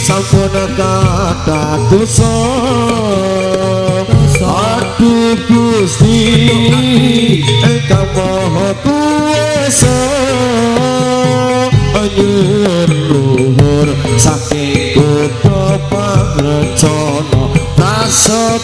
sampuna kata dosa satu gusti engkau maha kuasa anyur luhur sakit kota pangrecono rasa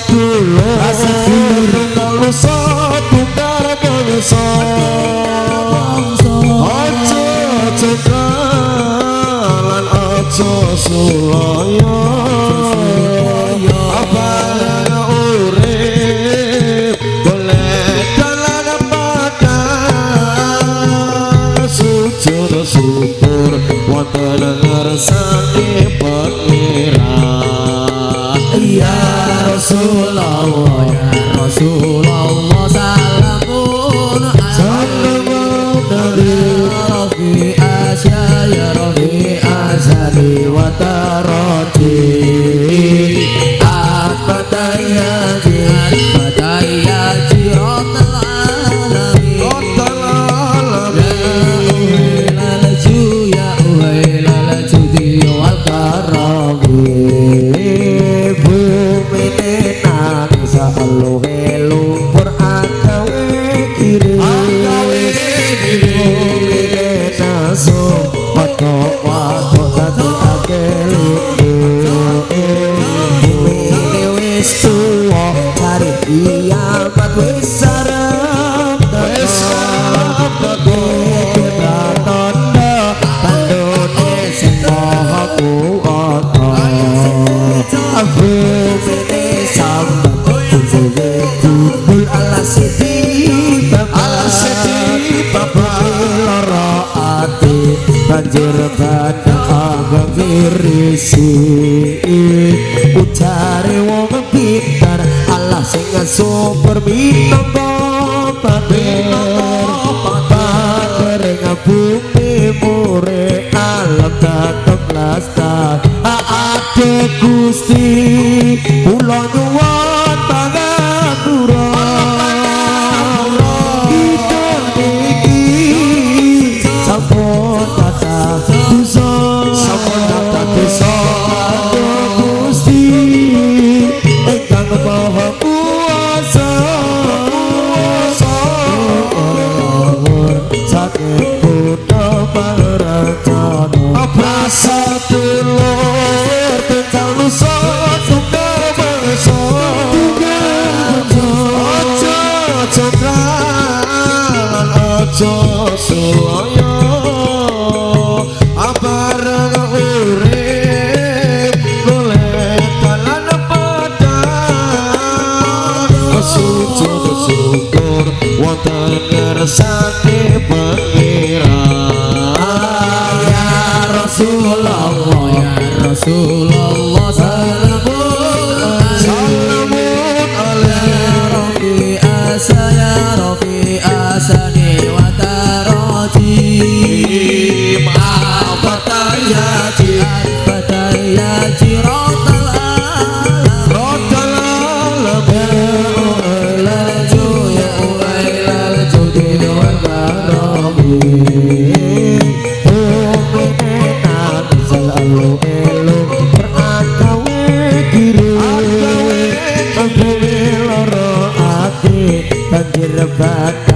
hello hello. Oh. banjir kasih.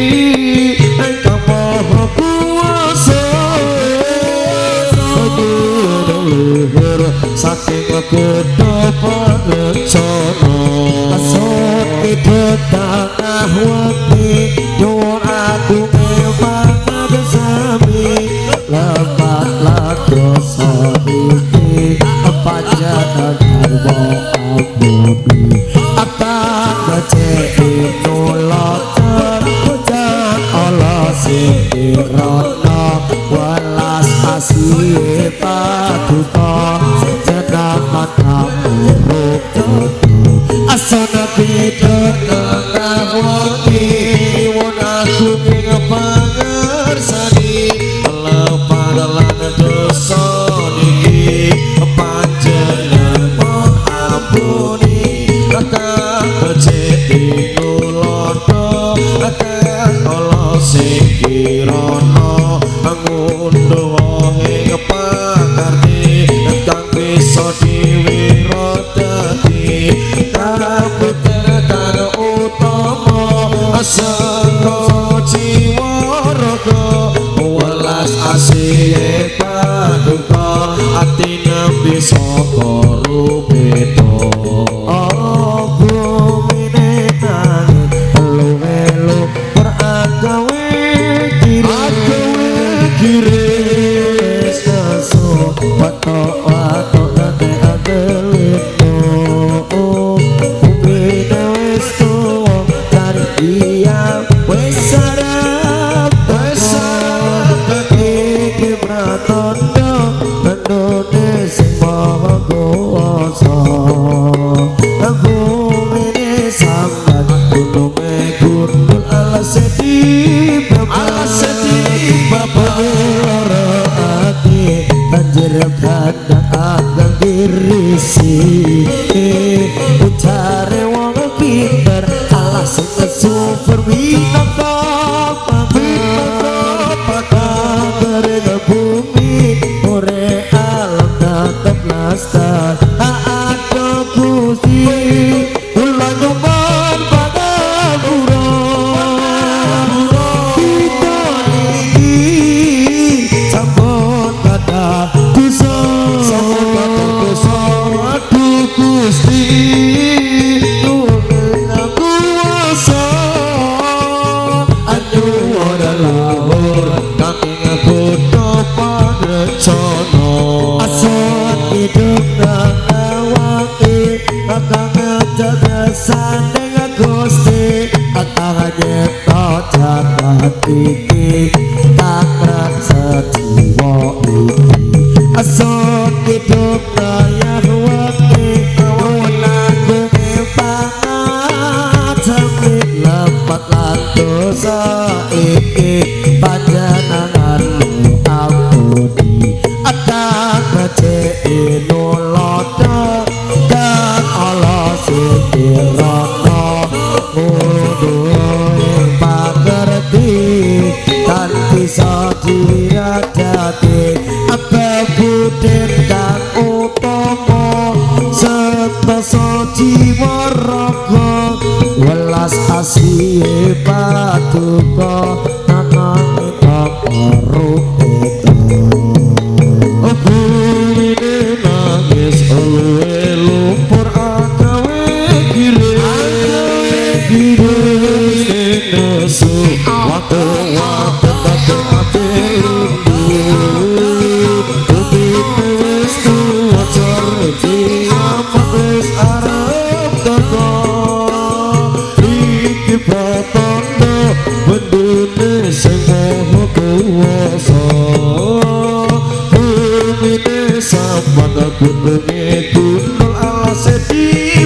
casa Terima kasih. piye patuko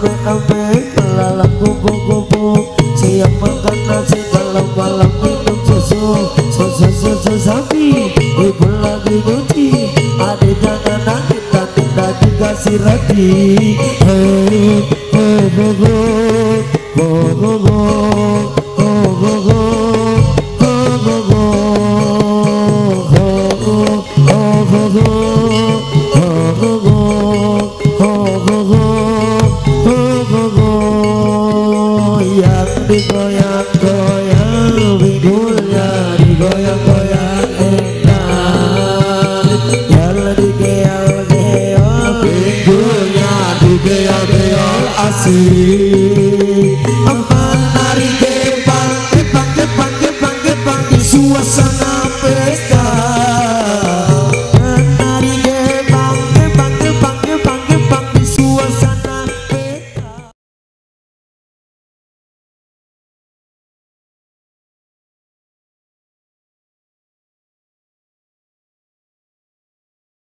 makan ape Belalang kupu-kupu Siang makan nasi Kalau malam minum susu Susu-susu sapi Ibu lagi nyuci Adik jangan nangis Tanda dikasih roti.